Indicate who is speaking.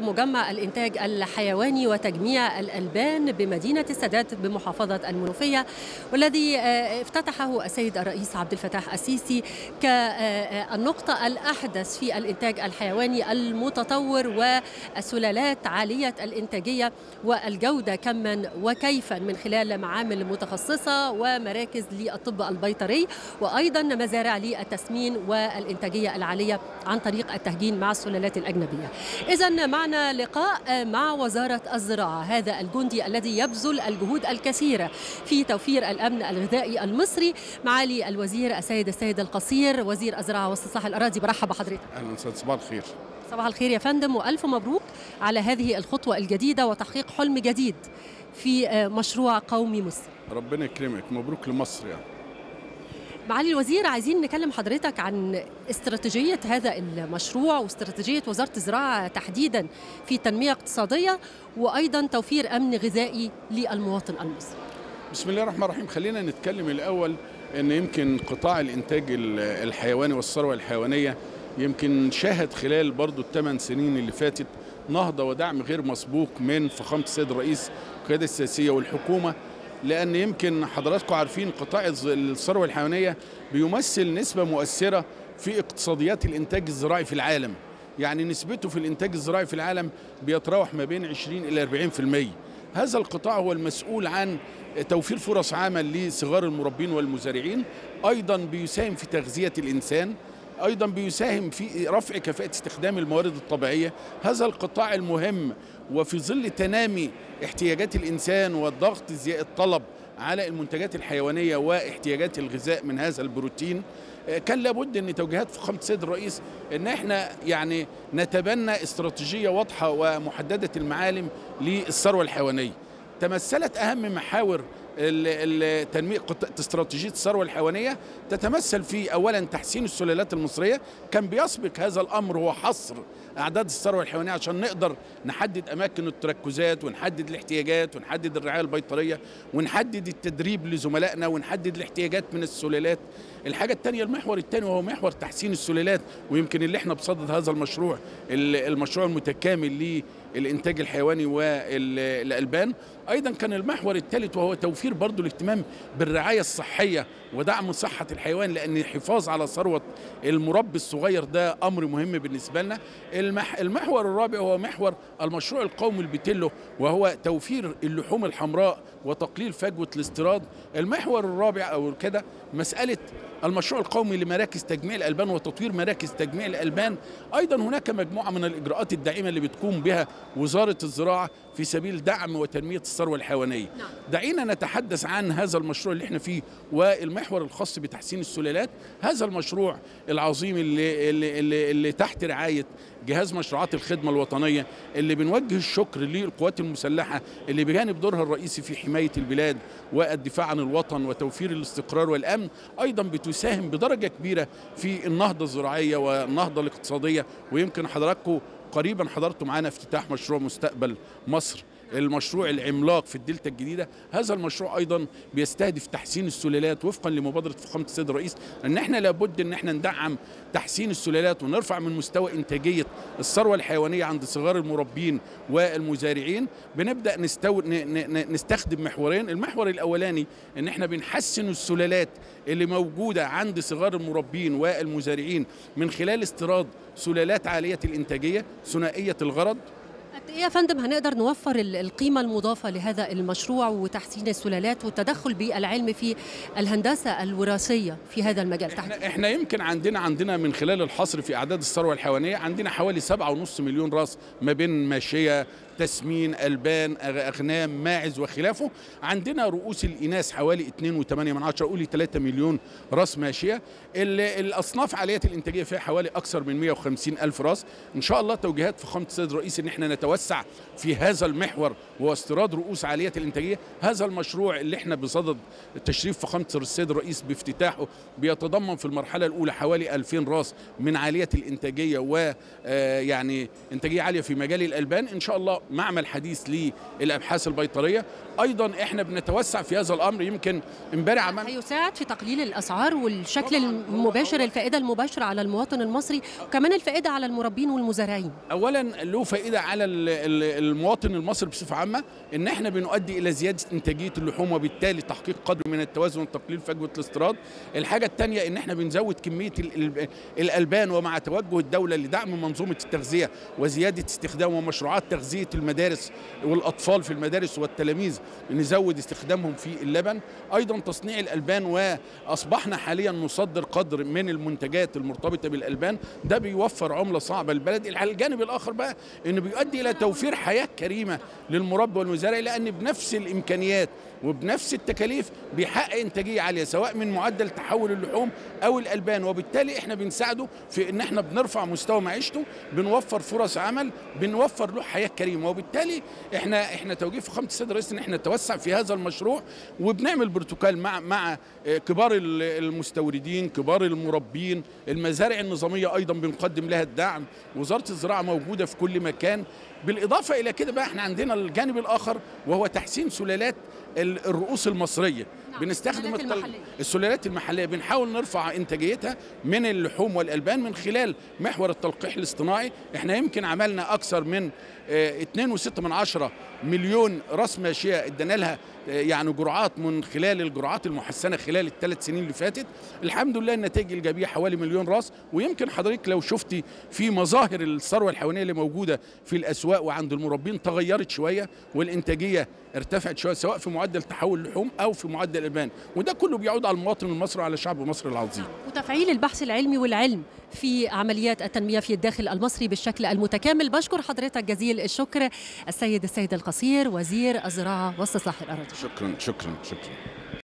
Speaker 1: مجمع الإنتاج الحيواني وتجميع الألبان بمدينة السادات بمحافظة المنوفية والذي افتتحه السيد الرئيس عبد الفتاح السيسي كالنقطة الأحدث في الإنتاج الحيواني المتطور والسلالات عالية الإنتاجية والجودة كما وكيفا من خلال معامل متخصصة ومراكز للطب البيطري وأيضا مزارع للتسمين والإنتاجية العالية عن طريق التهجين مع السلالات الأجنبية. إذا معنا لقاء مع وزارة الزراعة هذا الجندي الذي يبذل الجهود الكثيرة في توفير الأمن الغذائي المصري معالي الوزير السيد السيد القصير وزير الزراعة واستصلاح الأراضي. برحب بحضرتك.
Speaker 2: أهلا وسهلا صباح الخير.
Speaker 1: صباح الخير يا فندم وألف مبروك على هذه الخطوة الجديدة وتحقيق حلم جديد في مشروع قومي مصر.
Speaker 2: ربنا يكرمك مبروك لمصر يعني.
Speaker 1: معالي الوزير عايزين نكلم حضرتك عن استراتيجية هذا المشروع واستراتيجية وزارة الزراعة تحديدا في التنمية الاقتصادية وأيضا توفير أمن غذائي للمواطن المصري.
Speaker 2: بسم الله الرحمن الرحيم. خلينا نتكلم الأول أن يمكن قطاع الإنتاج الحيواني والثروة الحيوانية يمكن شاهد خلال برضو الثمان سنين اللي فاتت نهضة ودعم غير مسبوق من فخامة السيد الرئيس القيادة السياسية والحكومة لأن يمكن حضراتكم عارفين قطاع الثروة الحيوانية بيمثل نسبة مؤثرة في اقتصاديات الإنتاج الزراعي في العالم. يعني نسبته في الإنتاج الزراعي في العالم بيتراوح ما بين 20 إلى 40% هذا القطاع هو المسؤول عن توفير فرص عمل لصغار المربين والمزارعين أيضا بيساهم في تغذية الإنسان أيضا بيساهم في رفع كفاءة استخدام الموارد الطبيعية. هذا القطاع المهم وفي ظل تنامي احتياجات الإنسان والضغط الطلب على المنتجات الحيوانية واحتياجات الغذاء من هذا البروتين كان لابد ان توجيهات فخامة السيد الرئيس إن إحنا يعني نتبنى استراتيجية واضحة ومحددة المعالم للثروة الحيوانية. تمثلت أهم محاور التنمية استراتيجية الثروة الحيوانية تتمثل في أولا تحسين السلالات المصرية. كان بيسبق هذا الأمر هو حصر أعداد الثروة الحيوانية عشان نقدر نحدد أماكن التركزات ونحدد الاحتياجات ونحدد الرعاية البيطرية ونحدد التدريب لزملائنا ونحدد الاحتياجات من السلالات. الحاجة الثانية المحور الثاني وهو محور تحسين السلالات ويمكن اللي إحنا بصدد هذا المشروع المشروع المتكامل للإنتاج الحيواني والألبان. أيضا كان المحور الثالث وهو توفير برضو الاهتمام بالرعاية الصحية ودعم صحة الحيوان لأن الحفاظ على ثروة المربي الصغير ده أمر مهم بالنسبة لنا. المح المحور الرابع هو محور المشروع القومي البيتيلو وهو توفير اللحوم الحمراء وتقليل فجوة الاستيراد. المحور الرابع أو كده مسألة المشروع القومي لمراكز تجميع الألبان وتطوير مراكز تجميع الألبان. أيضا هناك مجموعة من الإجراءات الداعمة اللي بتقوم بها وزارة الزراعة في سبيل دعم وتنمية الثروة الحيوانية. دعينا نتحدث عن هذا المشروع اللي إحنا فيه والمحور الخاص بتحسين السلالات. هذا المشروع العظيم اللي, اللي, اللي, اللي تحت رعاية جهاز مشروعات الخدمة الوطنية اللي بنوجه الشكر للقوات المسلحة اللي بجانب دورها الرئيسي في حماية البلاد والدفاع عن الوطن وتوفير الاستقرار والأمن. أيضا بتساهم بدرجة كبيرة في النهضة الزراعية والنهضة الاقتصادية. ويمكن حضراتكم قريبا حضرتوا معانا افتتاح مشروع مستقبل مصر. المشروع العملاق في الدلتا الجديدة. هذا المشروع أيضا بيستهدف تحسين السلالات وفقا لمبادرة فخامة السيد الرئيس إن إحنا لابد إن إحنا ندعم تحسين السلالات ونرفع من مستوى إنتاجية الثروة الحيوانية عند صغار المربين والمزارعين. بنبدأ نستو... نستخدم محورين. المحور الأولاني إن إحنا بنحسن السلالات اللي موجودة عند صغار المربين والمزارعين من خلال استيراد سلالات عالية الإنتاجية ثنائية الغرض
Speaker 1: قد إيه يا فندم هنقدر نوفر القيمة المضافة لهذا المشروع وتحسين السلالات والتدخل بالعلم في الهندسة الوراثية في هذا المجال؟
Speaker 2: إحنا, إحنا يمكن عندنا عندنا من خلال الحصر في أعداد الثروة الحيوانية عندنا حوالي 7.5 مليون راس ما بين ماشية تسمين ألبان أغنام ماعز وخلافه. عندنا رؤوس الإناث حوالي 2.8 من عشرة قولي 3 مليون راس ماشية. الأصناف عاليه الإنتاجية فيها حوالي أكثر من 150 ألف راس. إن شاء الله توجيهات فخامه السيد الرئيس إن إحنا نتوسع في هذا المحور وهو استيراد رؤوس عاليه الإنتاجية. هذا المشروع اللي إحنا بصدد تشريف فخامه السيد الرئيس بافتتاحه بيتضمن في المرحلة الأولى حوالي 2000 راس من عاليه الإنتاجية ويعني إنتاجية عالية في مجال الألبان. إن شاء الله معمل حديث للأبحاث البيطرية. أيضا إحنا بنتوسع في هذا الأمر. يمكن امبارح عملنا
Speaker 1: هيساعد في تقليل الأسعار والشكل المباشر الفائدة المباشرة على المواطن المصري وكمان الفائدة على المربين والمزارعين.
Speaker 2: اولا له فائدة على ال- ال- المواطن المصري بصفة عامة إن إحنا بنؤدي إلى زيادة إنتاجية اللحوم وبالتالي تحقيق قدر من التوازن وتقليل فجوة الاستيراد. الحاجة الثانية إن إحنا بنزود كمية ال- ال- الألبان ومع توجه الدولة لدعم منظومة التغذية وزيادة استخدام ومشروعات تغذية المدارس والأطفال في المدارس والتلاميذ نزود استخدامهم في اللبن. أيضا تصنيع الألبان وأصبحنا حاليا نصدر قدر من المنتجات المرتبطة بالألبان. ده بيوفر عملة صعبة للبلد. على الجانب الآخر بقى إنه بيؤدي إلى توفير حياة كريمة للمربى والمزارع لأن بنفس الإمكانيات وبنفس التكاليف بيحقق إنتاجية عالية سواء من معدل تحول اللحوم أو الألبان. وبالتالي إحنا بنساعده في إن إحنا بنرفع مستوى معيشته بنوفر فرص عمل بنوفر له حياة كريمة. وبالتالي إحنا إحنا توجيه فخامة السيد الرئيس إن إحنا نتوسع في هذا المشروع وبنعمل بروتوكول مع مع آه، كبار ال- المستوردين كبار المربين. المزارع النظامية أيضا بنقدم لها الدعم. وزارة الزراعة موجودة في كل مكان. بالإضافة إلى كده بقى إحنا عندنا الجانب الآخر وهو تحسين سلالات ال- الرؤوس المصرية.
Speaker 1: نعم،
Speaker 2: بنستخدم
Speaker 1: السلالات
Speaker 2: التل-
Speaker 1: المحلية.
Speaker 2: السلالات المحلية. بنحاول نرفع إنتاجيتها من اللحوم والألبان من خلال محور التلقيح الاصطناعي. إحنا يمكن عملنا أكثر من آه، 2.6 من عشرة مليون راس ماشيه ادينا لها آه، يعني جرعات من خلال الجرعات المحسنة خلال الثلاث سنين اللي فاتت. الحمد لله النتائج الإيجابية حوالي مليون راس. ويمكن حضرتك لو شفتي في مظاهر الثروة الحيوانية اللي موجودة في الأسواق وعند المربين تغيرت شوية والإنتاجية ارتفعت شوية سواء في معدل تحول اللحوم أو في معدل الالبان وده كله بيعود على المواطن المصري وعلى شعب مصر العظيم.
Speaker 1: وتفعيل البحث العلمي والعلم في عمليات التنمية في الداخل المصري بالشكل المتكامل. بشكر حضرتك جزيل الشكر السيد السيد القصير وزير الزراعة واستصلاح الأراضي.
Speaker 2: شكرا شكرا شكرا.